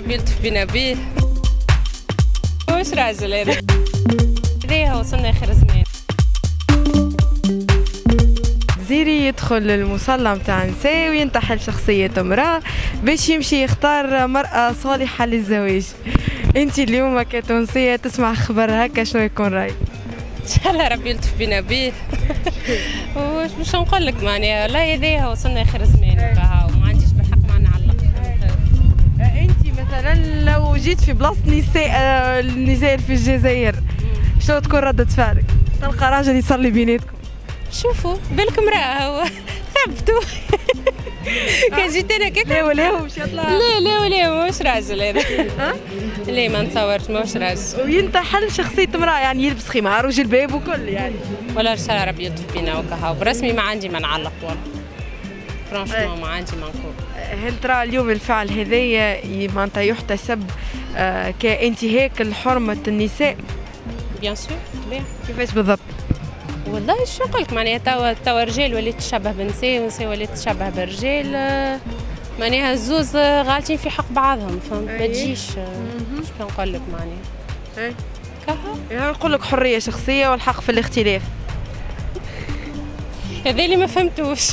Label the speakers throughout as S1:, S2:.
S1: ربي يلطف بينا بيه واش راجل هذا؟ هذايا وصلنا آخر زمان.
S2: زيري يدخل المصلى متاع نساء وينتحل شخصية امرأة باش يمشي يختار مرأة صالحة للزواج. انت اليوم كتونسية تسمع خبر هكا شنو يكون رأيك؟
S1: إن شاء الله ربي يلطف بينا بيه واش نقول لك معناها لا هذايا وصلنا آخر زمان.
S2: جيت في بلاصة نساء آه، النساء في الجزائر. شنو تكون ردة فعلك؟ تلقى راجل يصلي بيناتكم.
S1: شوفوا بالك امرأة هو. ثبتوا. كان جيت أنا
S2: لا
S1: كيك
S2: ولا هو مش يطلع.
S1: لا لا لا ماهوش راجل هذا. لا ما نتصورش ماهوش راجل.
S2: وينتحل شخصية امرأة يعني يلبس خمار وجلباب وكل يعني.
S1: ولا ان شاء الله ربي يلطف بينا وكاها برسمي ما عندي ما نعلق والله. فرانشمون ما عندي ما نقول
S2: هل ترى اليوم الفعل هذايا معناتها يحتسب آه، كانتهاك لحرمة النساء.
S1: بيان سور
S2: كيفاش بالضبط؟
S1: والله شو نقولك معناها توا توا رجال ولات تشبه بنساء ونساء ولات تشبه بالرجال آه، معناها الزوز آه، غالطين في حق بعضهم فهمت؟ ما. تجيش آه، شو نقول لك معناها. كها
S2: يعني نقول لك حرية شخصية والحق في الاختلاف.
S1: هذا اللي ما فهمتوش.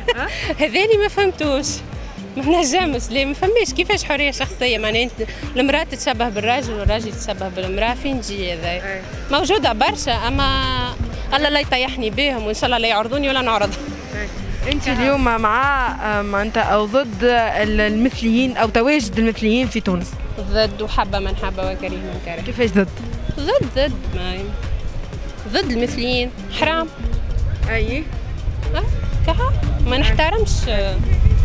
S1: هذا اللي ما فهمتوش. ما نجمش ليه ما فماش. كيفاش حرية شخصية؟ معناها أنت المرأة تتشبه بالراجل والراجل يتشبه بالمرأة. فين تجي هذا؟ موجودة برشا أما الله لا يطيحني بهم وإن شاء الله لا يعرضوني ولا نعرض.
S2: أنت اليوم مع معناتها أو ضد ال- المثليين أو تواجد المثليين في تونس.
S1: ضد وحبة من حبة وكره من كره
S2: كيفاش ضد؟
S1: ضد ضد ما ضد المثليين. حرام.
S2: أي.
S1: أه؟ كها؟ ما نحترمش.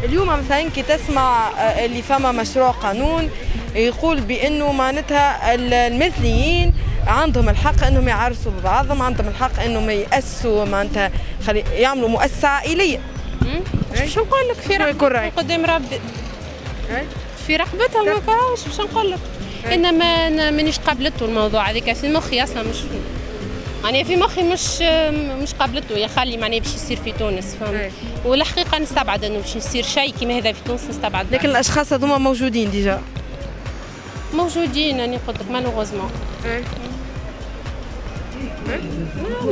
S2: اليوم مثلا كي تسمع آه، اللي فما مشروع قانون يقول بأنه معناتها ال- المثليين عندهم الحق إنهم يعرسوا ببعضهم عندهم الحق إنهم يأسسوا معناتها خلي يعملوا مؤسسة عائلية.
S1: مم؟ شو نقول لك؟ في رقبتهم؟ قدام ربي. في رقبتهم واش باش نقول لك. إنما أنا مانيش قابلته الموضوع هذيك في مخي أصلا مش معناها في مخي مش مش قابلته يا خلي معناها باش يصير في تونس. فهمت؟ والحقيقة نستبعد إنه باش يصير شيء كيما هذا في تونس نستبعد.
S2: لكن الأشخاص هذوما موجودين déjà؟
S1: موجودين راني قلت لك malheureusement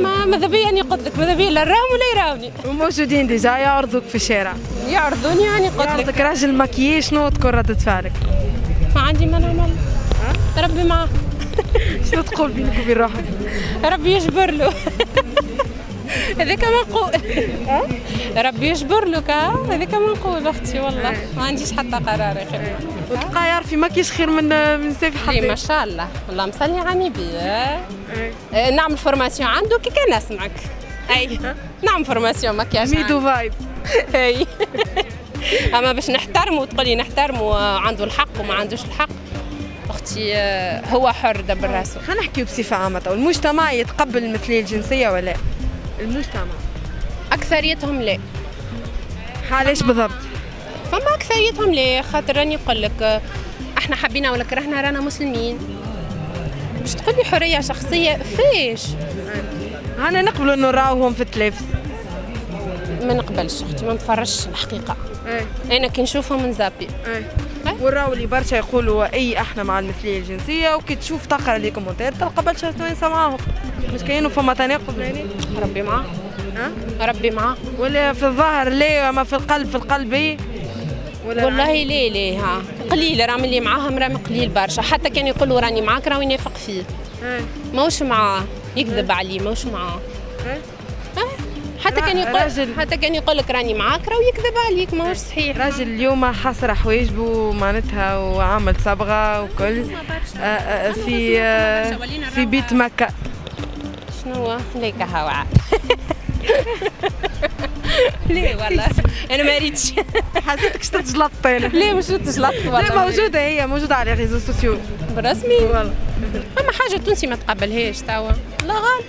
S1: ما ماذا بيا راني قلت لك؟ ماذا بيا لا راهم ولا يراوني.
S2: وموجودين déjà يعرضوك في الشارع.
S1: يعرضوني راني قلت لك.
S2: يعرضك راجل مكياج شنو تكون ردة فعلك؟
S1: ما عندي ما نعمل. ربي معاه
S2: شنو تقول بينك وبين روحك؟
S1: ربي يجبر له. هذاك ما نقول ربي يجبر له كا هذاك ما نقول أختي والله. ما عنديش حتى قرار يا أخي.
S2: وتلقى يعرف مكياج خير من من في
S1: إيه، ما شاء الله. الله مصلي على النبي نعمل formation عنده كي كان نسمعك. إي نعمل formation مكياج
S2: ميدو فايب
S1: إي. أما باش نحترمه وتقولي نحترمه آه، عنده الحق وما عندوش الحق. أختي آه، هو حر دبر راسه.
S2: خلينا نحكيو بصفة عامة. المجتمع يتقبل المثلية الجنسية ولا لا؟ المجتمع.
S1: أكثريتهم لا.
S2: علاش بالضبط؟
S1: فما أكثريتهم ليه خاطر راني نقول لك آه، أحنا حبينا ولا كرهنا رانا مسلمين. باش تقول لي حرية شخصية فيش.
S2: هانا نقبلوا إنه نراوهم في التلفز.
S1: ما نقبلش أختي ما نتفرجش الحقيقة.
S2: إيه.
S1: أنا كي نشوفهم نزابي
S2: إيه.
S1: أي.
S2: وراو اللي برشا يقولوا أي إحنا مع المثلية الجنسية وكي تشوف تقرأ les commentaires تلقى برشا توانسة معاهم. مش كاين فما تناقض يعني؟
S1: ربي معاه.
S2: ها؟
S1: ربي معاه.
S2: ولا في الظاهر لا أما في القلب في القلب إيه؟ ولا
S1: والله ليه ليه ها. قليل راه اللي معاهم راه قليل برشا. حتى كان يقولوا راني معاك راه ينافق فيه.
S2: إيه.
S1: ماهوش معاه يكذب عليه ماهوش معاه. حتى كان يقول
S2: راجل-
S1: حتى كان يقول لك راني معاك راه يكذب عليك ماهوش صحيح.
S2: راجل اليوم حاصر حواجبه معناتها وعمل صبغة وكل. آه، آه، في آه، في بيت مكة.
S1: شنو هو؟ ليك هوا ليه والله؟ أنا ما ريتش.
S2: حسيتك شتت جلطت أنا
S1: ليه مش تجلطت والله؟
S2: لا موجودة هي موجودة على ريزو سوسيو.
S1: برسمي؟
S2: والله.
S1: أما حاجة تونسي ما تقبلهاش توا. لا غال